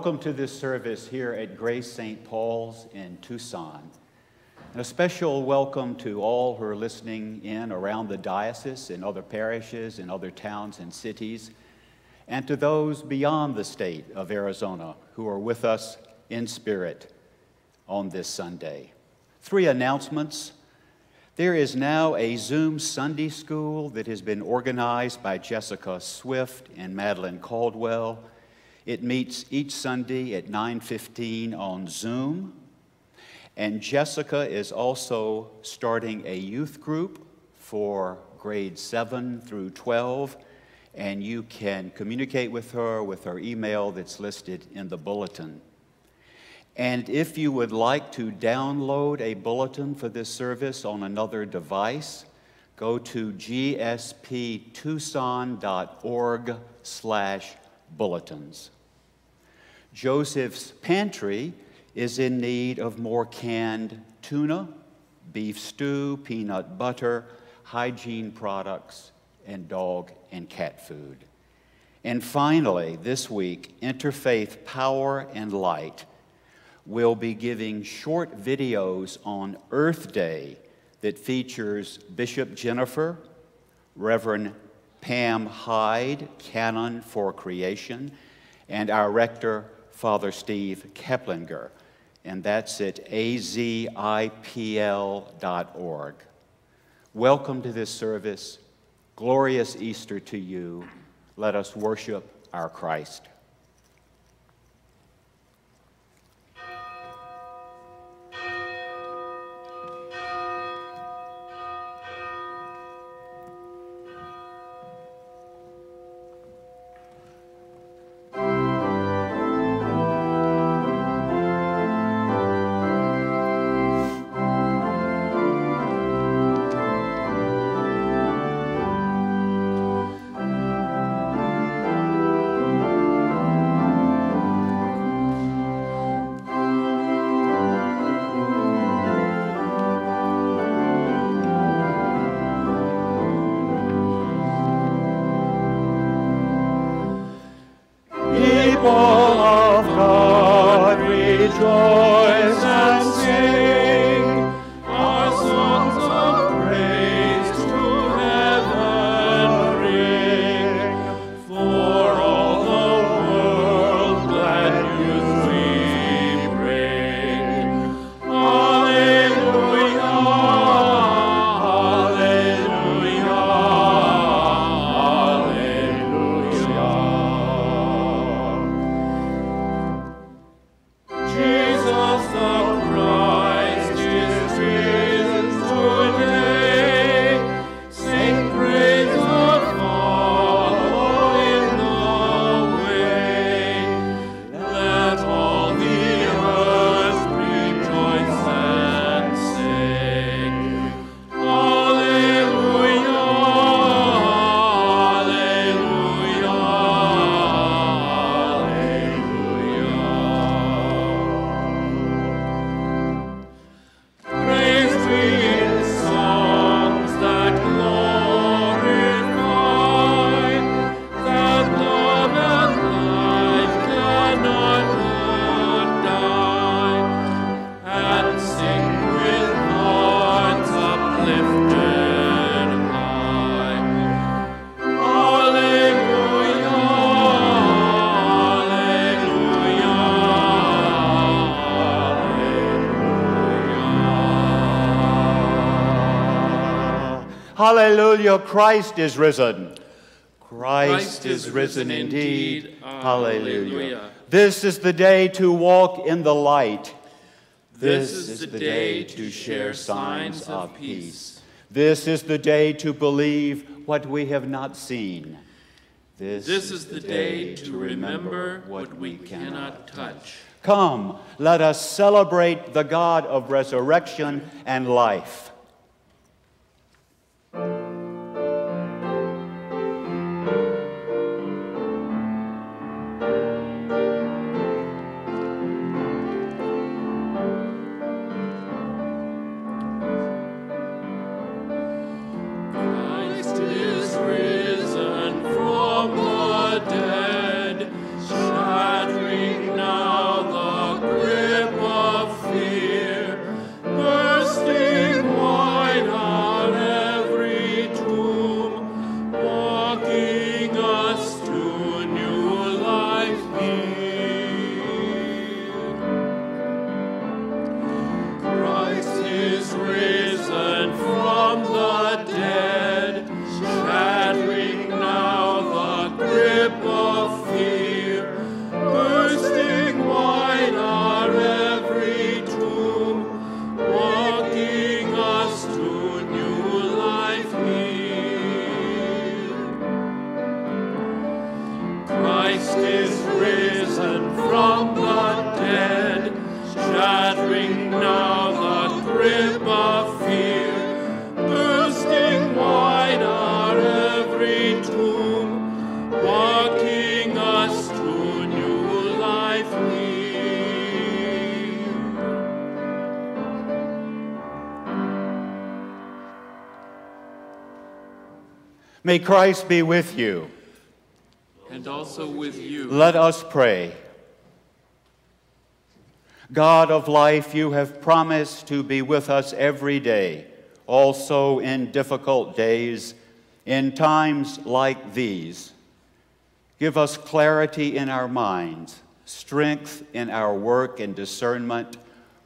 Welcome to this service here at Grace St. Paul's in Tucson. And a special welcome to all who are listening in around the diocese in other parishes in other towns and cities, and to those beyond the state of Arizona who are with us in spirit on this Sunday. Three announcements. There is now a Zoom Sunday school that has been organized by Jessica Swift and Madeline Caldwell. It meets each Sunday at 9:15 on Zoom. And Jessica is also starting a youth group for grade 7 through 12, and you can communicate with her with her email that's listed in the bulletin. And if you would like to download a bulletin for this service on another device, go to gsptucson.org slash bulletins. Joseph's Pantry is in need of more canned tuna, beef stew, peanut butter, hygiene products, and dog and cat food. And finally, this week, Interfaith Power and Light will be giving short videos on Earth Day that features Bishop Jennifer, Reverend Pam Hyde, Canon for Creation, and our rector, Father Steve Keplinger, and that's at azipl.org. Welcome to this service. Glorious Easter to you. Let us worship our Christ. Hallelujah, Christ is risen. Christ, Christ is, is risen, indeed. indeed. Hallelujah. This is the day to walk in the light. This, this is the day to share signs of peace. This is the day to believe what we have not seen. This, this is the day to remember what we cannot touch. Come, let us celebrate the God of resurrection and life. Christ be with you. And also with you. Let us pray. God of life, you have promised to be with us every day, also in difficult days, in times like these. Give us clarity in our minds, strength in our work and discernment,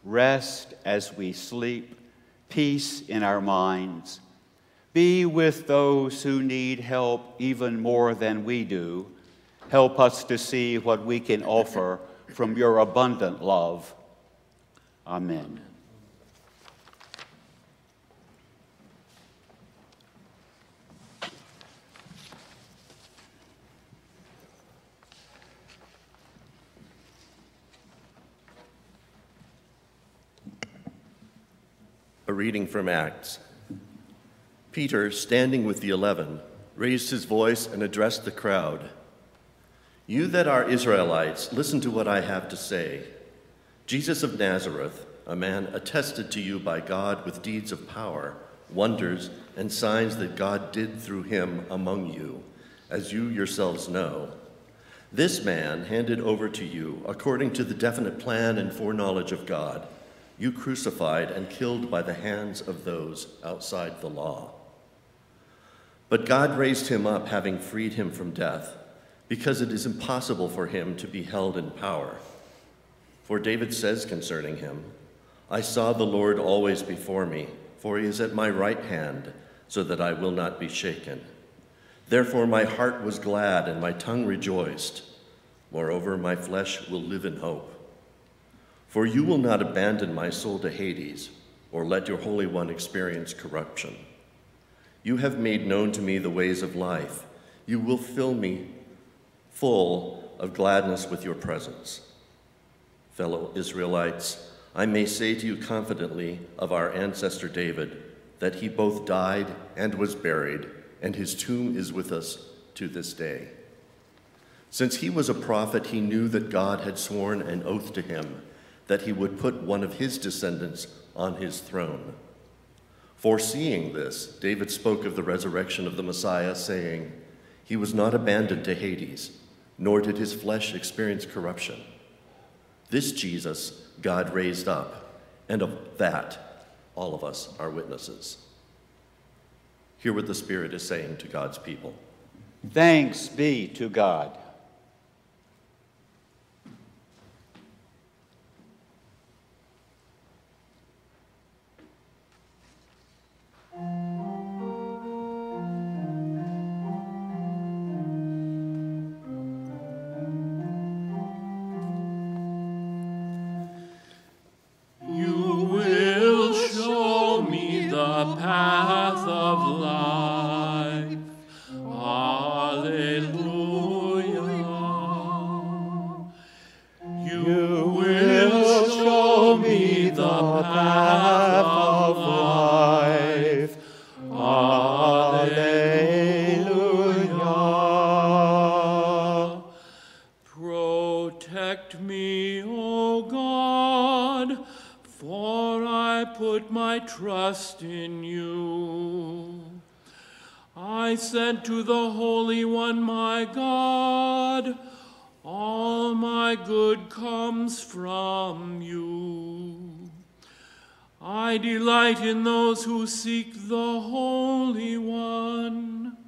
rest as we sleep, peace in our minds be with those who need help even more than we do. Help us to see what we can offer from your abundant love. Amen. A reading from Acts. Peter, standing with the eleven, raised his voice and addressed the crowd You that are Israelites, listen to what I have to say. Jesus of Nazareth, a man attested to you by God with deeds of power, wonders, and signs that God did through him among you, as you yourselves know. This man handed over to you, according to the definite plan and foreknowledge of God, you crucified and killed by the hands of those outside the law. But God raised him up, having freed him from death, because it is impossible for him to be held in power. For David says concerning him, I saw the Lord always before me, for he is at my right hand, so that I will not be shaken. Therefore my heart was glad and my tongue rejoiced. Moreover, my flesh will live in hope. For you will not abandon my soul to Hades, or let your Holy One experience corruption. You have made known to me the ways of life. You will fill me full of gladness with your presence. Fellow Israelites, I may say to you confidently of our ancestor David that he both died and was buried, and his tomb is with us to this day. Since he was a prophet, he knew that God had sworn an oath to him that he would put one of his descendants on his throne. Foreseeing this, David spoke of the resurrection of the Messiah, saying, He was not abandoned to Hades, nor did his flesh experience corruption. This Jesus God raised up, and of that all of us are witnesses. Hear what the Spirit is saying to God's people. Thanks be to God. To the Holy One, my God. All my good comes from you. I delight in those who seek the Holy One,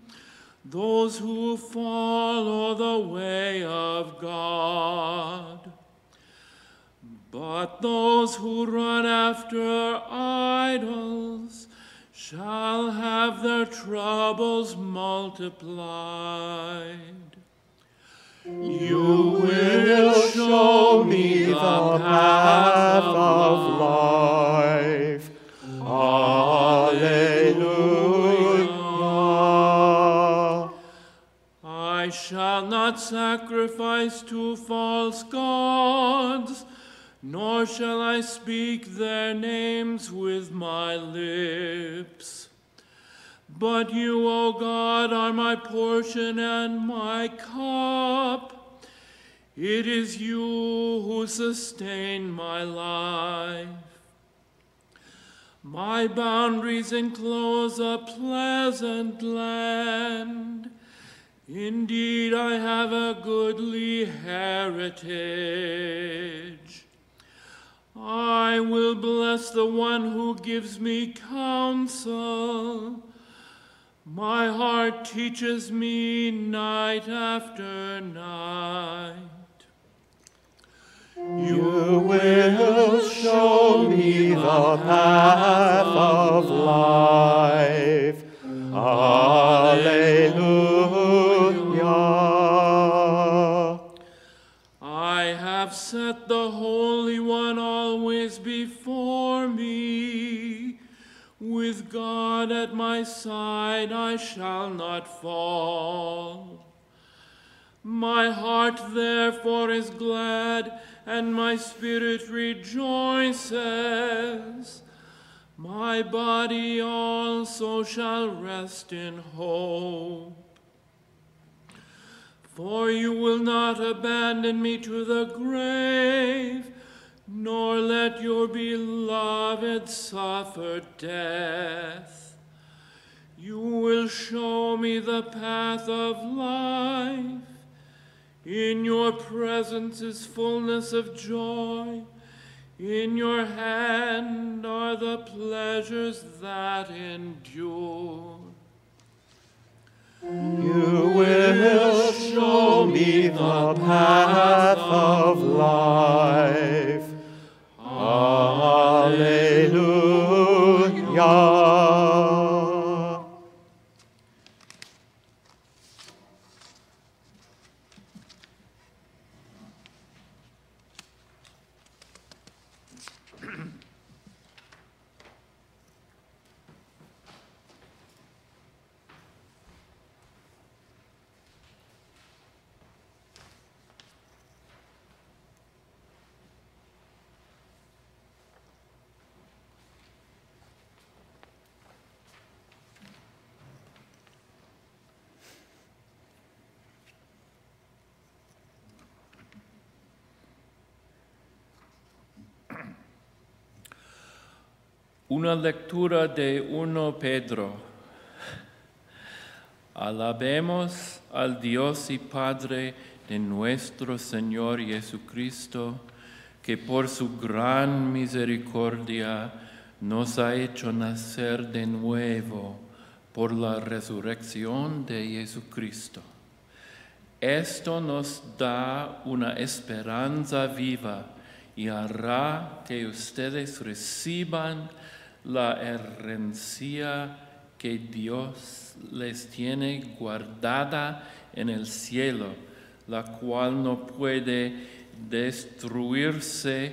those who follow the way of God. But those who run after idols, shall have their troubles multiplied. Shall I speak their names with my lips. But you, O God, are my portion and my cup. It is you who sustain my life. My boundaries enclose a pleasant land. Indeed, I have a goodly heritage. I will bless the one who gives me counsel. My heart teaches me night after night. You will show me the path of life. Alleluia. I have set the Holy One before me. With God at my side, I shall not fall. My heart therefore is glad, and my spirit rejoices. My body also shall rest in hope. For you will not abandon me to the grave, nor let your beloved suffer death. You will show me the path of life. In your presence is fullness of joy. In your hand are the pleasures that endure. You will show me the path of life. Alleluia. Una lectura de 1 Pedro. Alabemos al Dios y Padre de nuestro Señor Jesucristo, que por su gran misericordia nos ha hecho nacer de nuevo por la resurrección de Jesucristo. Esto nos da una esperanza viva y hará que ustedes reciban la herencia que Dios les tiene guardada en el cielo, la cual no puede destruirse,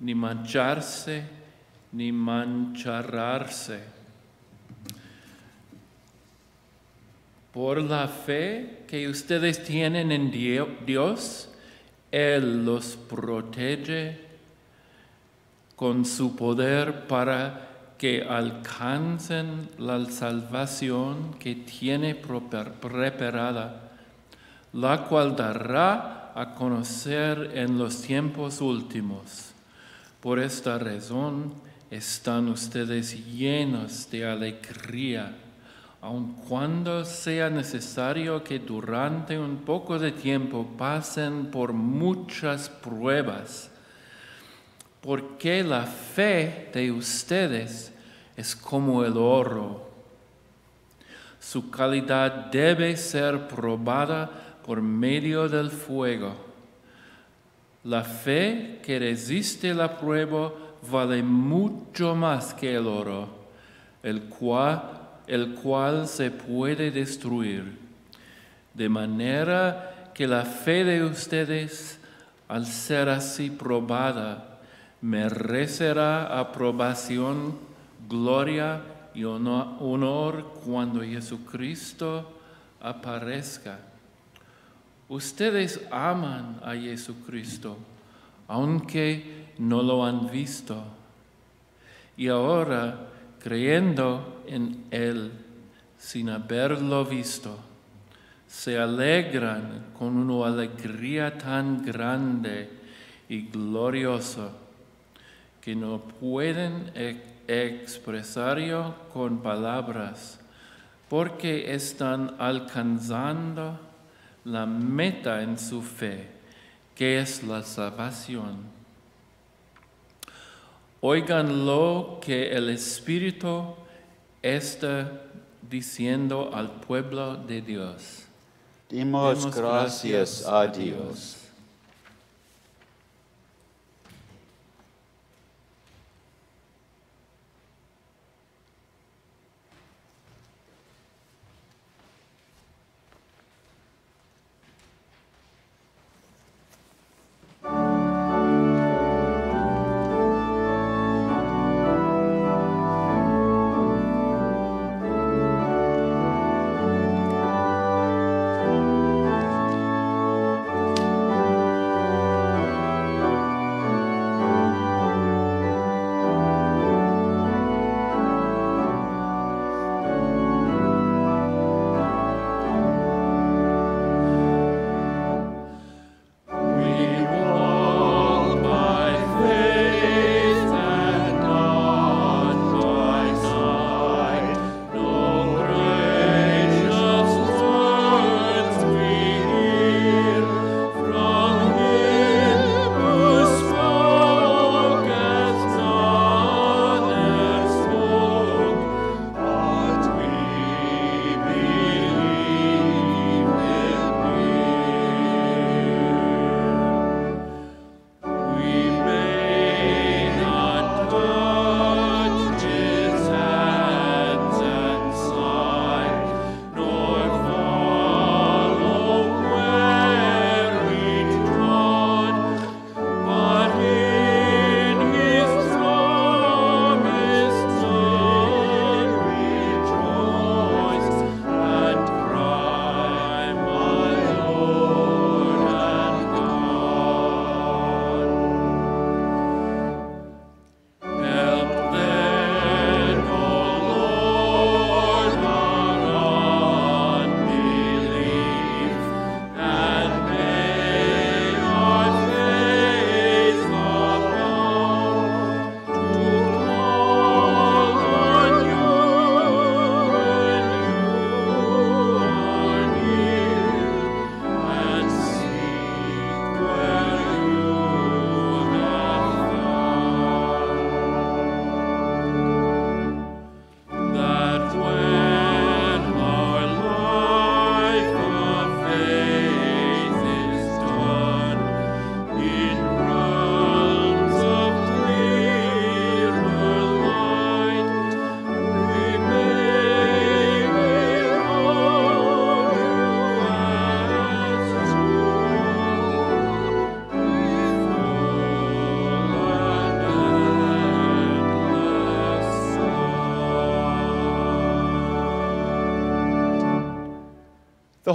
ni mancharse, ni manchararse. Por la fe que ustedes tienen en Dios, Él los protege con su poder para que alcancen la salvación que tiene preparada, la cual dará a conocer en los tiempos últimos. Por esta razón están ustedes llenos de alegría, aun cuando sea necesario que durante un poco de tiempo pasen por muchas pruebas porque la fe de ustedes es como el oro. Su calidad debe ser probada por medio del fuego. La fe que resiste la prueba vale mucho más que el oro, el cual, el cual se puede destruir. De manera que la fe de ustedes, al ser así probada, merecerá aprobación, gloria y honor cuando Jesucristo aparezca. Ustedes aman a Jesucristo, aunque no lo han visto. Y ahora, creyendo en Él, sin haberlo visto, se alegran con una alegría tan grande y gloriosa que no pueden expresarlo con palabras, porque están alcanzando la meta en su fe, que es la salvación. Oigan lo que el Espíritu está diciendo al pueblo de Dios. Dimos, gracias a Dios.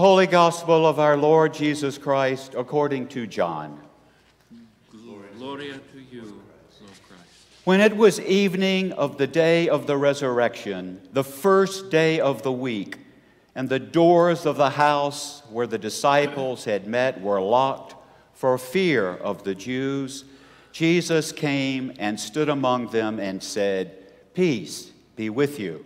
Holy Gospel of our Lord Jesus Christ according to John. Gloria to you, Lord Christ. When it was evening of the day of the resurrection, the first day of the week, and the doors of the house where the disciples had met were locked for fear of the Jews, Jesus came and stood among them and said, Peace be with you.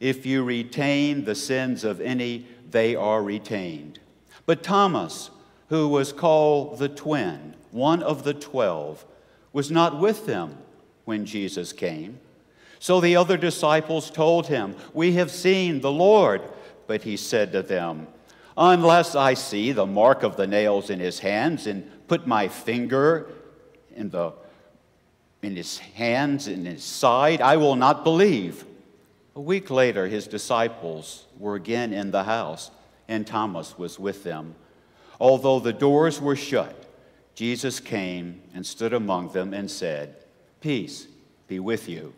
If you retain the sins of any, they are retained. But Thomas, who was called the twin, one of the twelve, was not with them when Jesus came. So the other disciples told him, We have seen the Lord. But he said to them, unless I see the mark of the nails in his hands and put my finger in, the, in his hands, in his side, I will not believe. A week later, his disciples were again in the house, and Thomas was with them. Although the doors were shut, Jesus came and stood among them and said, Peace be with you.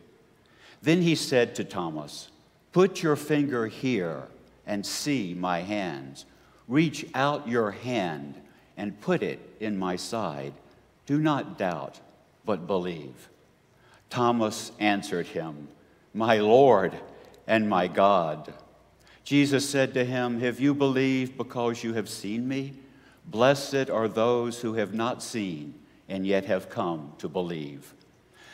Then he said to Thomas, Put your finger here and see my hands. Reach out your hand and put it in my side. Do not doubt, but believe. Thomas answered him, My Lord and my God. Jesus said to him, Have you believed because you have seen me? Blessed are those who have not seen and yet have come to believe.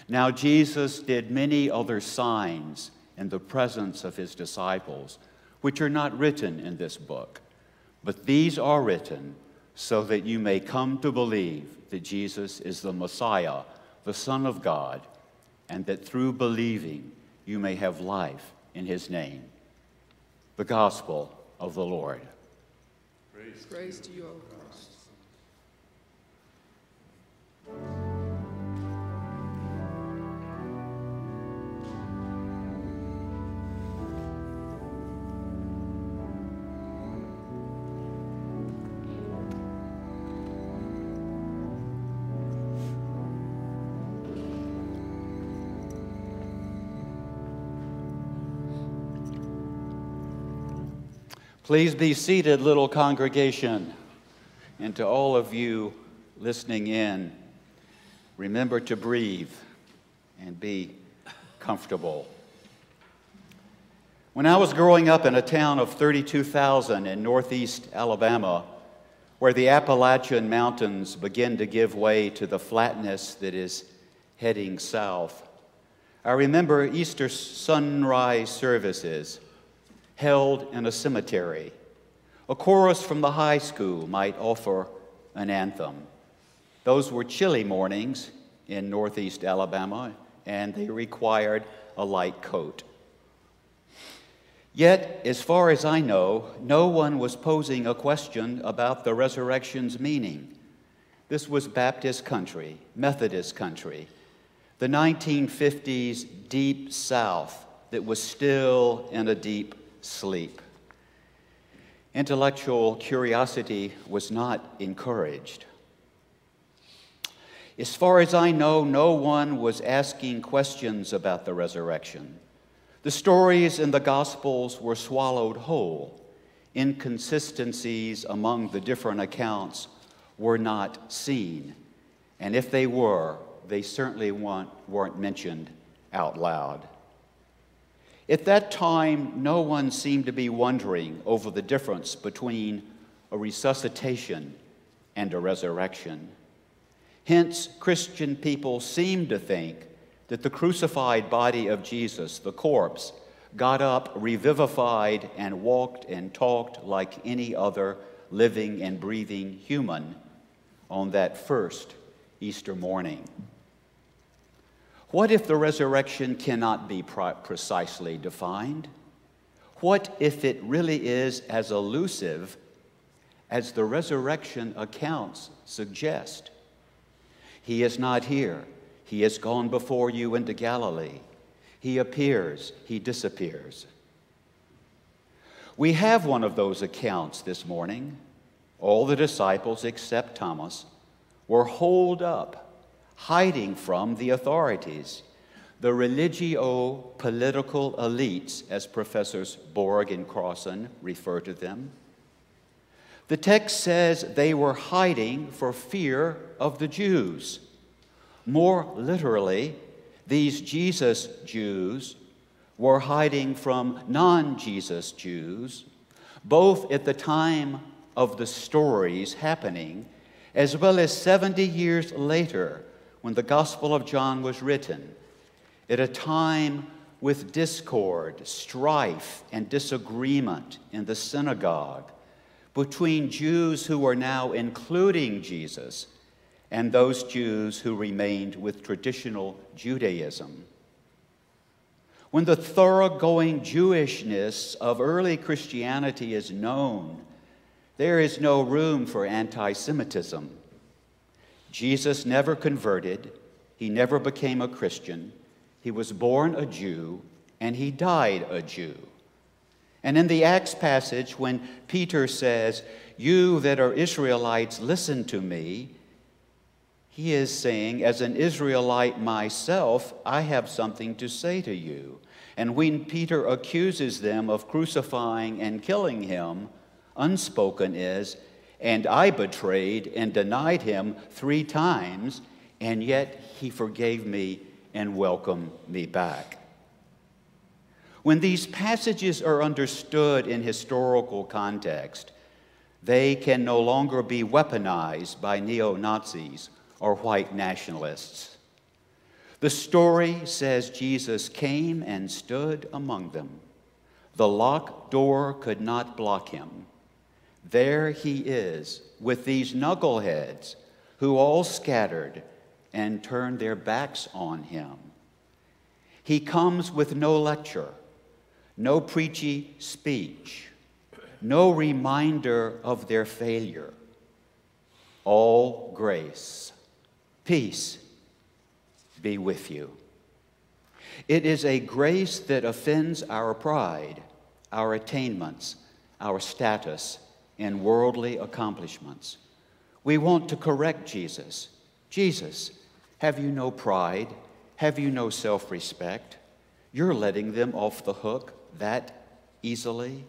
Now, Jesus did many other signs in the presence of his disciples, which are not written in this book, but these are written so that you may come to believe that Jesus is the Messiah, the Son of God, and that through believing you may have life in his name. The Gospel of the Lord. Praise, Praise to you, O Please be seated, little congregation. And to all of you listening in, remember to breathe and be comfortable. When I was growing up in a town of 32,000 in northeast Alabama, where the Appalachian Mountains begin to give way to the flatness that is heading south, I remember Easter sunrise services held in a cemetery. A chorus from the high school might offer an anthem. Those were chilly mornings in northeast Alabama, and they required a light coat. Yet, as far as I know, no one was posing a question about the resurrection's meaning. This was Baptist country, Methodist country, the 1950s deep South that was still in a deep sleep. Intellectual curiosity was not encouraged. As far as I know, no one was asking questions about the resurrection. The stories in the Gospels were swallowed whole. Inconsistencies among the different accounts were not seen. And if they were, they certainly weren't mentioned out loud. At that time, no one seemed to be wondering over the difference between a resuscitation and a resurrection. Hence, Christian people seemed to think that the crucified body of Jesus, the corpse, got up, revivified, and walked and talked like any other living and breathing human on that first Easter morning. What if the resurrection cannot be precisely defined? What if it really is as elusive as the resurrection accounts suggest? He is not here. He has gone before you into Galilee. He appears, he disappears. We have one of those accounts this morning. All the disciples, except Thomas, were holed up hiding from the authorities, the religio political elites, as Professors Borg and Crossan refer to them. The text says they were hiding for fear of the Jews. More literally, these Jesus Jews were hiding from non Jesus Jews, both at the time of the stories happening, as well as 70 years later when the Gospel of John was written, at a time with discord, strife, and disagreement in the synagogue between Jews who were now including Jesus and those Jews who remained with traditional Judaism. When the thoroughgoing Jewishness of early Christianity is known, There is no room for anti Semitism. Jesus never converted, he never became a Christian. He was born a Jew and he died a Jew. And in the Acts passage, when Peter says, You that are Israelites, listen to me, he is saying, As an Israelite myself, I have something to say to you. And when Peter accuses them of crucifying and killing him, unspoken is, And I betrayed and denied him three times, and yet he forgave me and welcomed me back. When these passages are understood in historical context, they can no longer be weaponized by neo Nazis or white nationalists. The story says Jesus came and stood among them. The locked door could not block him. There he is with these knuckleheads who all scattered and turned their backs on him. He comes with no lecture, no preachy speech, no reminder of their failure. All grace. Peace be with you. It is a grace that offends our pride, our attainments, our status, and worldly accomplishments. We want to correct Jesus. Jesus, have you no pride? Have you no self respect? You're letting them off the hook that easily.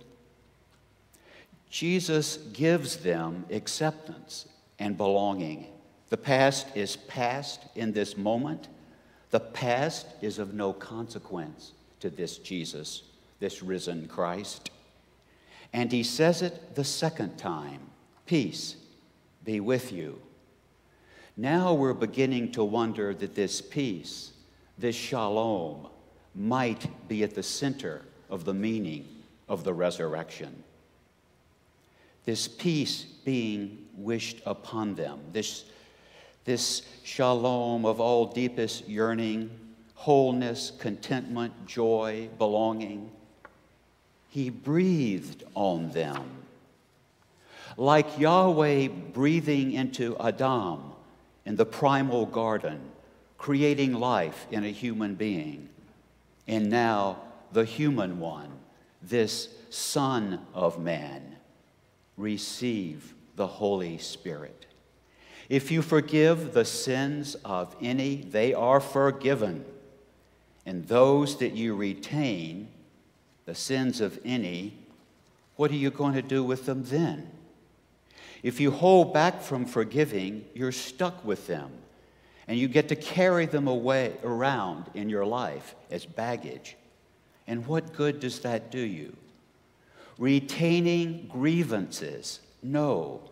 Jesus gives them acceptance and belonging the past is past in this moment. The past is of no consequence to this Jesus, this risen Christ. And he says it the second time Peace be with you. Now we're beginning to wonder that this peace, this shalom, might be at the center of the meaning of the resurrection. This peace being wished upon them, this this shalom of all deepest yearning, wholeness, contentment, joy, belonging. He breathed on them. Like Yahweh breathing into Adam in the primal garden, creating life in a human being. And now the human one, this Son of Man, receive the Holy Spirit. If you forgive the sins of any, they are forgiven. And those that you retain, the sins of any, what are you going to do with them then? If you hold back from forgiving, you're stuck with them. And you get to carry them away around in your life as baggage. And what good does that do you? Retaining grievances, no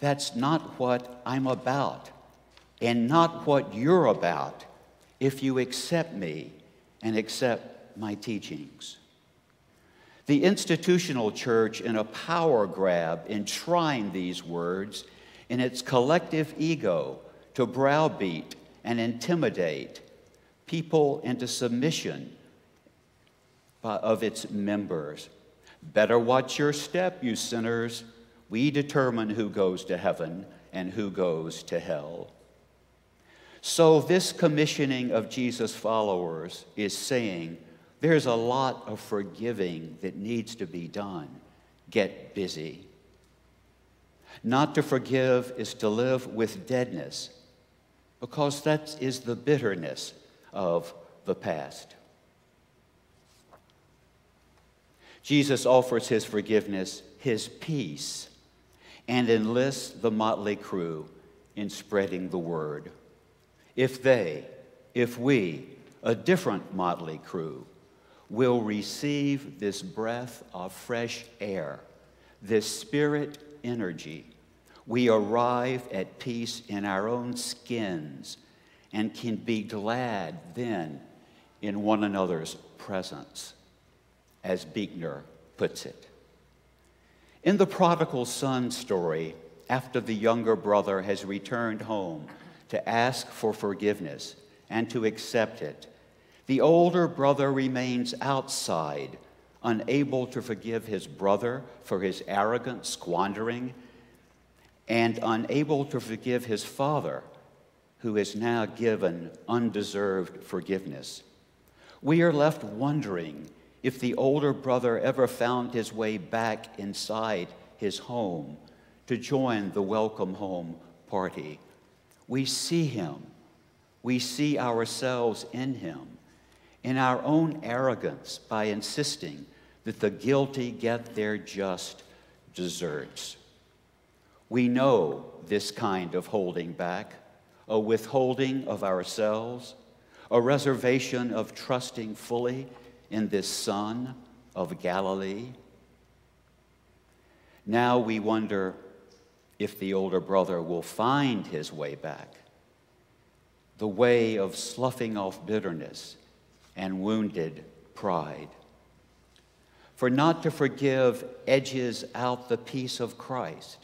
that's not what I'm about, and not what you're about if you accept me and accept my teachings. The institutional church, in a power grab, enshrined these words in its collective ego to browbeat and intimidate people into submission of its members. Better watch your step, you sinners. We determine who goes to heaven and who goes to hell. So, this commissioning of Jesus' followers is saying there's a lot of forgiving that needs to be done. Get busy. Not to forgive is to live with deadness, because that is the bitterness of the past. Jesus offers his forgiveness, his peace, and enlists the motley crew in spreading the word. If they, if we, a different motley crew, will receive this breath of fresh air, this spirit energy, we arrive at peace in our own skins and can be glad then in one another's presence, as Buechner puts it. In the prodigal son story, after the younger brother has returned home to ask for forgiveness and to accept it, the older brother remains outside, unable to forgive his brother for his arrogant squandering, and unable to forgive his father, who is now given undeserved forgiveness. We are left wondering if the older brother ever found his way back inside his home to join the welcome home party. We see him, we see ourselves in him, in our own arrogance by insisting that the guilty get their just deserts. We know this kind of holding back, a withholding of ourselves, a reservation of trusting fully in this Son of Galilee. Now we wonder if the older brother will find his way back, the way of sloughing off bitterness and wounded pride. For not to forgive edges out the peace of Christ.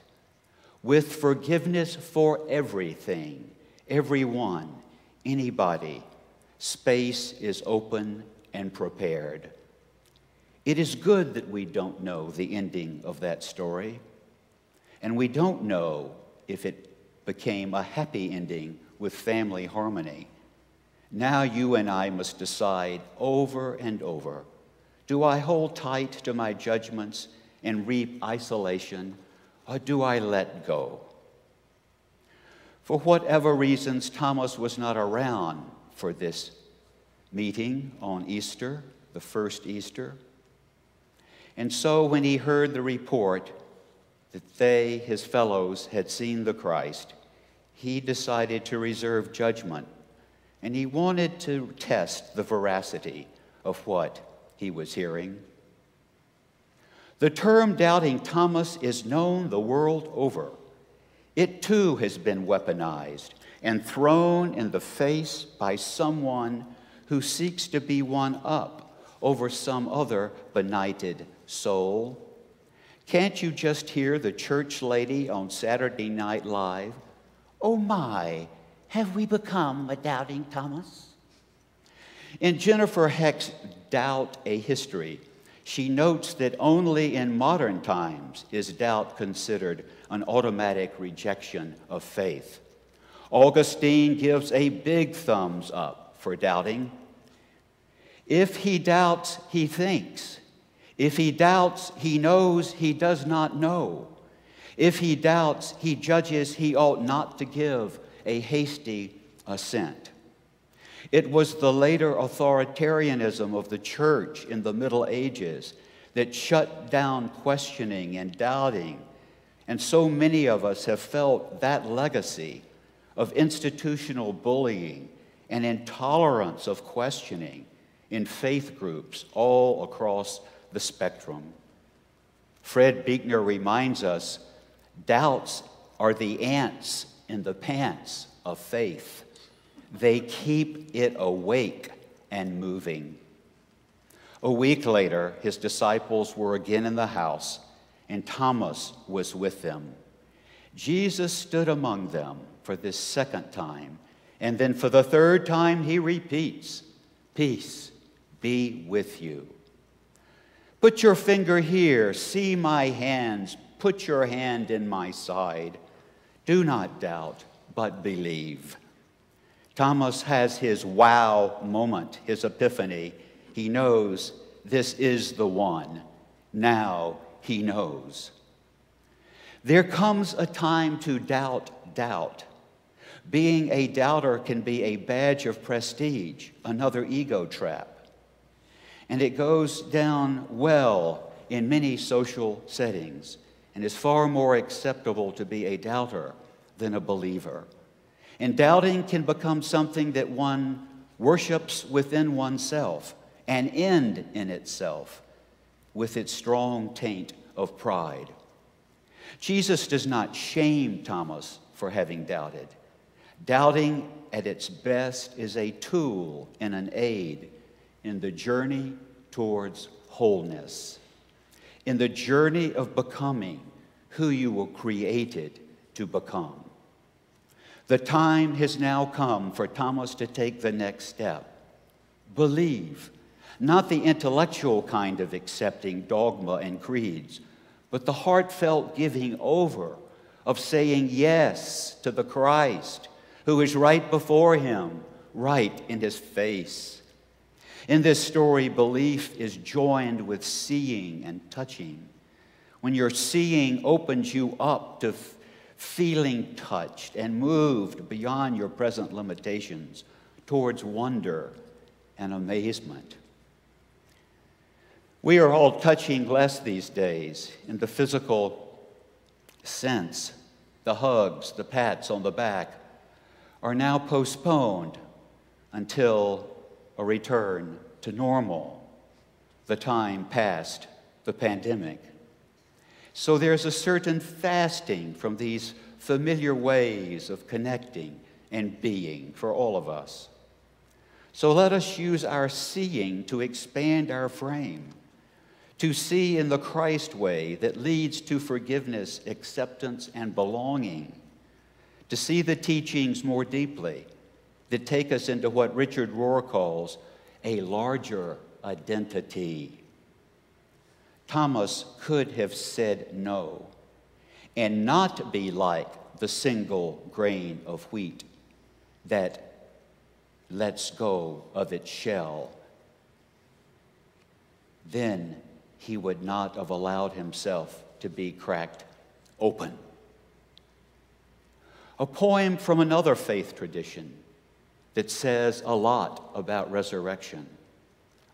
With forgiveness for everything, everyone, anybody, space is open and prepared. It is good that we don't know the ending of that story, and we don't know if it became a happy ending with family harmony. Now you and I must decide over and over do I hold tight to my judgments and reap isolation, or do I let go? For whatever reasons, Thomas was not around for this meeting on Easter, the first Easter. And so when he heard the report that they, his fellows, had seen the Christ, he decided to reserve judgment. And he wanted to test the veracity of what he was hearing. The term doubting Thomas is known the world over. It too has been weaponized and thrown in the face by someone who seeks to be one up over some other benighted soul. Can't you just hear the church lady on Saturday Night Live? Oh my, have we become a doubting Thomas? In Jennifer Hecht's Doubt a History, she notes that only in modern times is doubt considered an automatic rejection of faith. Augustine gives a big thumbs up for doubting. If he doubts, he thinks. If he doubts, he knows he does not know. If he doubts, he judges he ought not to give a hasty assent. It was the later authoritarianism of the church in the Middle Ages that shut down questioning and doubting. And so many of us have felt that legacy of institutional bullying and intolerance of questioning in faith groups all across the spectrum. Fred Buechner reminds us doubts are the ants in the pants of faith. They keep it awake and moving. A week later, his disciples were again in the house, and Thomas was with them. Jesus stood among them for this second time, and then for the third time, he repeats, Peace be with you. Put your finger here, see my hands, put your hand in my side. Do not doubt, but believe. Thomas has his wow moment, his epiphany. He knows this is the one. Now he knows. There comes a time to doubt doubt. Being a doubter can be a badge of prestige, another ego trap. And it goes down well in many social settings and is far more acceptable to be a doubter than a believer. And doubting can become something that one worships within oneself, an end in itself, with its strong taint of pride. Jesus does not shame Thomas for having doubted. Doubting at its best is a tool and an aid in the journey towards wholeness, in the journey of becoming who you were created to become. The time has now come for Thomas to take the next step. Believe, not the intellectual kind of accepting dogma and creeds, but the heartfelt giving over of saying yes to the Christ who is right before him, right in his face. In this story, belief is joined with seeing and touching. When your seeing opens you up to feeling touched and moved beyond your present limitations towards wonder and amazement. We are all touching less these days in the physical sense. The hugs, the pats on the back are now postponed until a return to normal, the time past the pandemic. So there's a certain fasting from these familiar ways of connecting and being for all of us. So let us use our seeing to expand our frame to see in the Christ way that leads to forgiveness, acceptance, and belonging, to see the teachings more deeply that take us into what Richard Rohr calls a larger identity. Thomas could have said no and not be like the single grain of wheat that lets go of its shell. Then he would not have allowed himself to be cracked open. A poem from another faith tradition that says a lot about resurrection.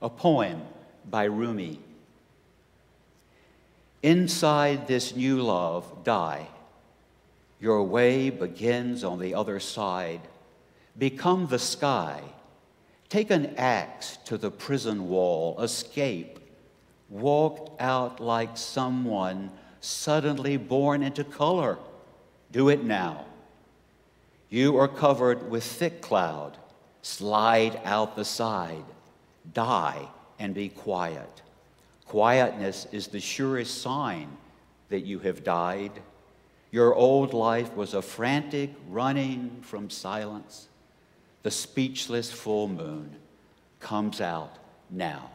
A poem by Rumi. Inside this new love, die. Your way begins on the other side. Become the sky. Take an axe to the prison wall. Escape Walk out like someone suddenly born into color. Do it now. You are covered with thick cloud. Slide out the side. Die and be quiet. Quietness is the surest sign that you have died. Your old life was a frantic running from silence. The speechless full moon comes out now.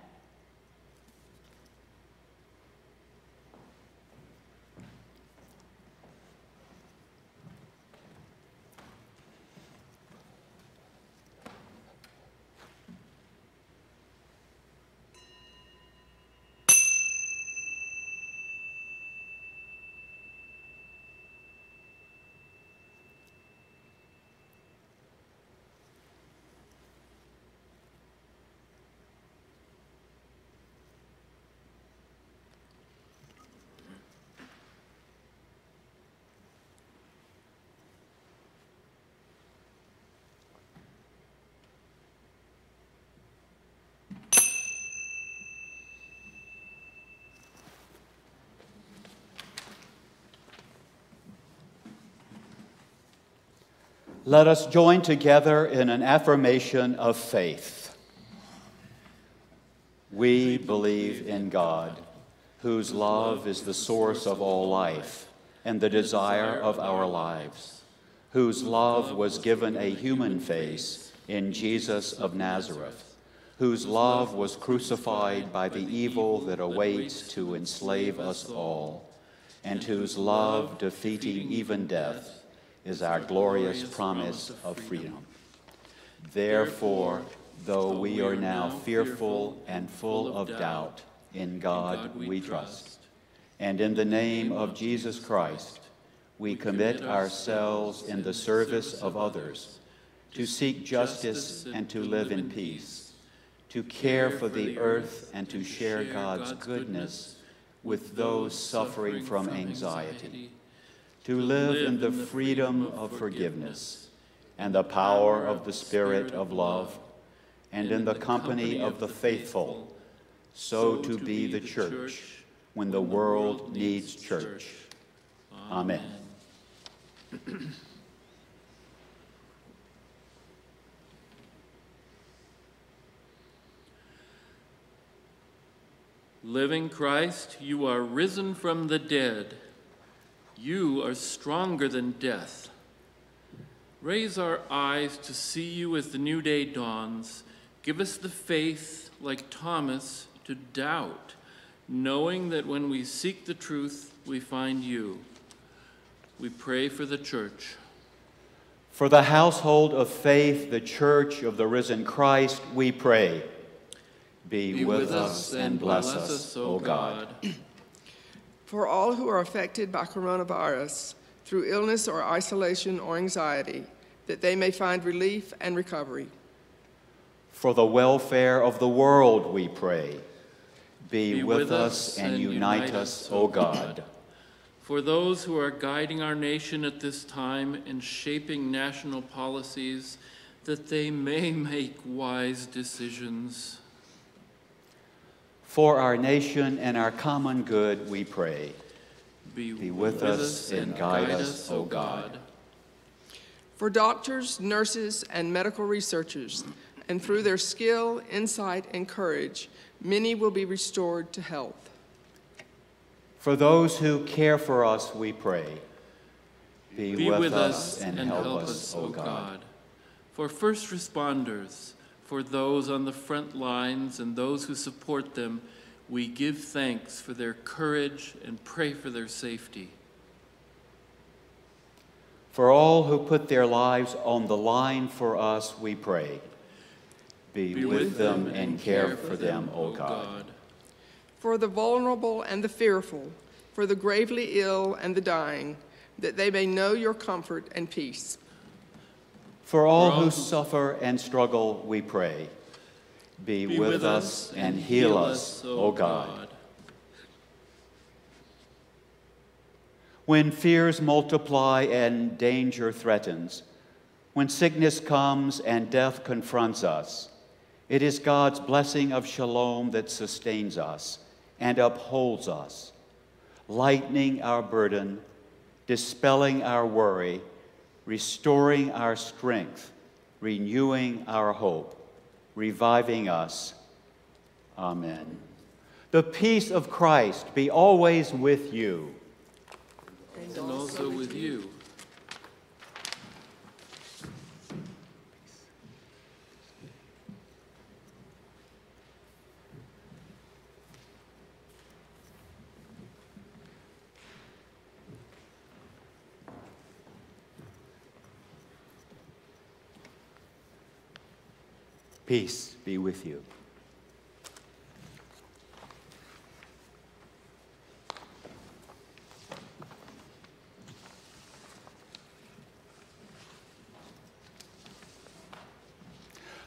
Let us join together in an affirmation of faith. We believe in God, whose love is the source of all life and the desire of our lives, whose love was given a human face in Jesus of Nazareth, whose love was crucified by the evil that awaits to enslave us all, and whose love, defeating even death, is our glorious promise of freedom. Therefore, though we are now fearful and full of doubt, in God we trust. And in the name of Jesus Christ, we commit ourselves in the service of others, to seek justice and to live in peace, to care for the earth and to share God's goodness with those suffering from anxiety to live in the freedom of forgiveness and the power of the Spirit of love, and in the company of the faithful, so to be the church when the world needs church. Amen. Living Christ, you are risen from the dead you are stronger than death. Raise our eyes to see you as the new day dawns. Give us the faith, like Thomas, to doubt, knowing that when we seek the truth, we find you. We pray for the church. For the household of faith, the church of the risen Christ, we pray. Be, with, us and bless us, O God. For all who are affected by coronavirus through illness or isolation or anxiety, that they may find relief and recovery. For the welfare of the world, we pray. Be, with, us and unite us, O God. For those who are guiding our nation at this time and shaping national policies, that they may make wise decisions. For our nation and our common good, we pray. Be, Be with us and guide us, O God. For doctors, nurses, and medical researchers, and through their skill, insight, and courage, many will be restored to health. For those who care for us, we pray. Be, Be with us and help us, O God. For first responders, for those on the front lines and those who support them, we give thanks for their courage and pray for their safety. For all who put their lives on the line for us, we pray. Be, Be with them and care for them, O God. For the vulnerable and the fearful, for the gravely ill and the dying, that they may know your comfort and peace. For all who suffer and struggle, we pray. Be, with, us and heal us, O God. When fears multiply and danger threatens, when sickness comes and death confronts us, it is God's blessing of shalom that sustains us and upholds us, lightening our burden, dispelling our worry, restoring our strength, renewing our hope, reviving us. Amen. The peace of Christ be always with you. And also with you. Peace be with you.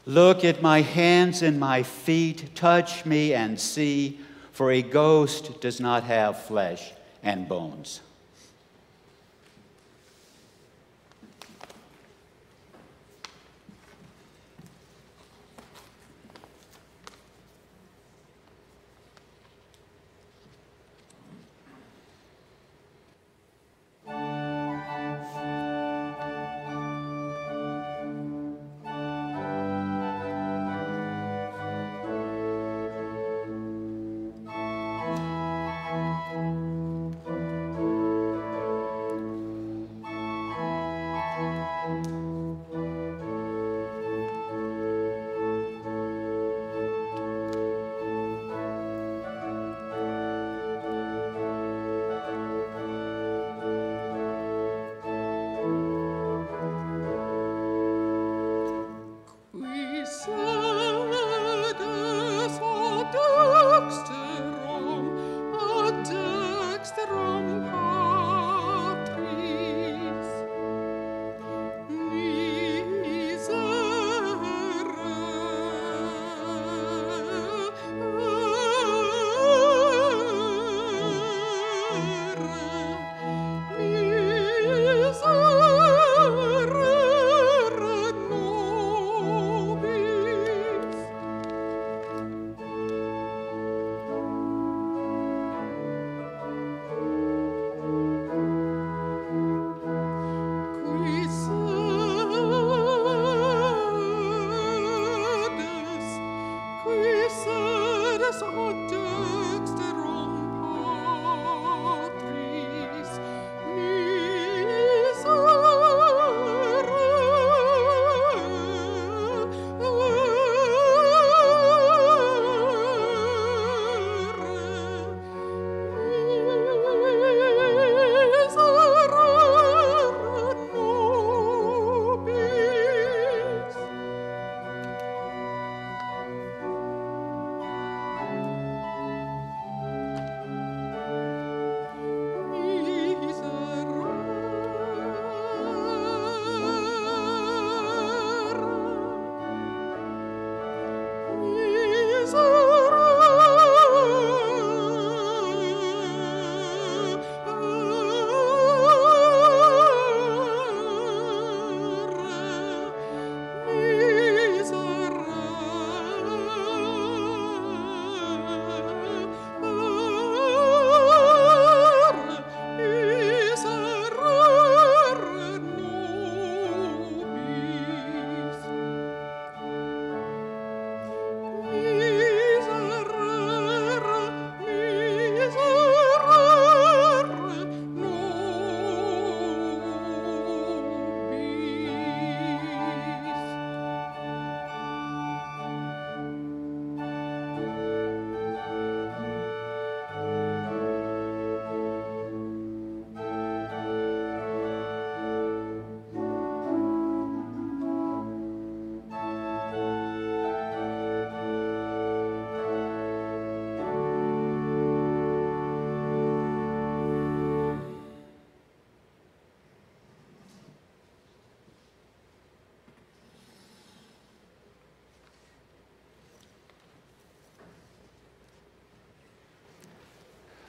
Look at my hands and my feet, touch me and see, for a ghost does not have flesh and bones.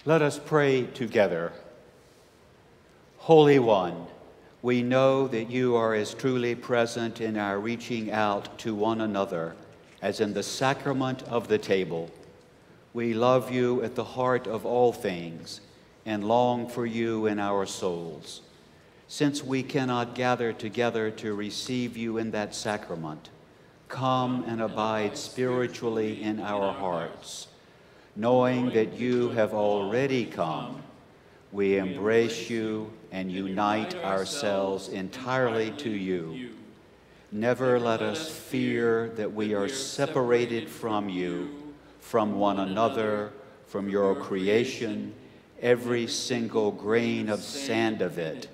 Let us pray together. Holy One, we know that you are as truly present in our reaching out to one another as in the sacrament of the table. We love you at the heart of all things and long for you in our souls. Since we cannot gather together to receive you in that sacrament, come and abide spiritually in our hearts knowing that you have already come, we embrace you and unite ourselves entirely to you. Never let us fear that we are separated from you, from one another, from your creation, every single grain of sand of it.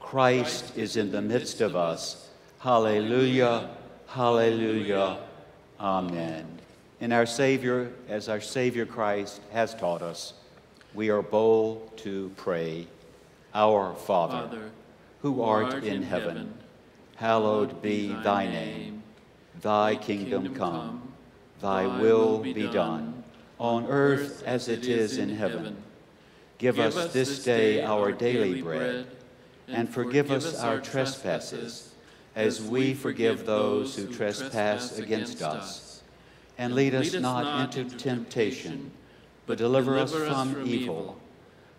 Christ is in the midst of us. Hallelujah, hallelujah, amen. And our Savior, as our Savior Christ has taught us, we are bold to pray, Our Father, Father who art in heaven, hallowed be thy name. Thy kingdom come, thy will be done, on earth as it is in heaven. Give us this day our daily bread, and forgive us our trespasses, as we forgive those who trespass against us and lead us not into temptation, but deliver us from evil.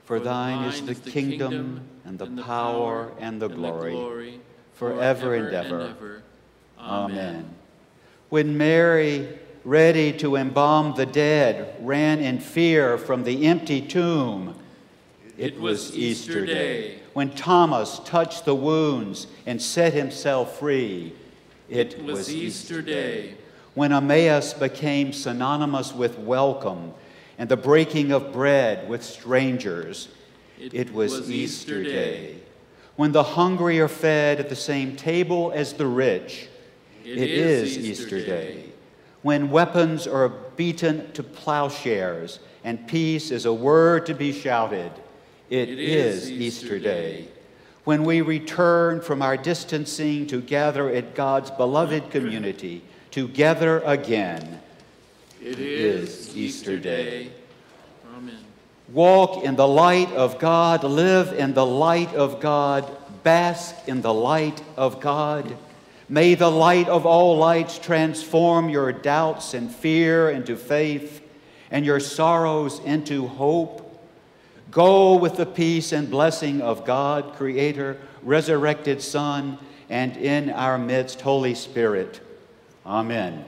For thine is the kingdom, and the power, and the glory, forever and ever. Amen. When Mary, ready to embalm the dead, ran in fear from the empty tomb, it was Easter day. When Thomas touched the wounds and set himself free, it was Easter day when Emmaus became synonymous with welcome and the breaking of bread with strangers, it, it was, was, Easter, Easter day. day. When the hungry are fed at the same table as the rich, it, it is, is, Easter, Easter day. day. When weapons are beaten to plowshares and peace is a word to be shouted, it, it is, is, Easter day. day. When we return from our distancing to gather at God's beloved community, together again. It is Easter Day. Amen. Walk in the light of God, live in the light of God, bask in the light of God. May the light of all lights transform your doubts and fear into faith and your sorrows into hope. Go with the peace and blessing of God, Creator, resurrected Son, and in our midst, Holy Spirit. Amen.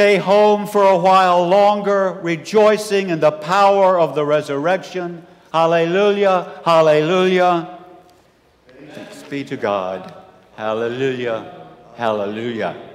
Stay home for a while longer, rejoicing in the power of the resurrection. Hallelujah, hallelujah. Thanks be to God. Hallelujah, hallelujah.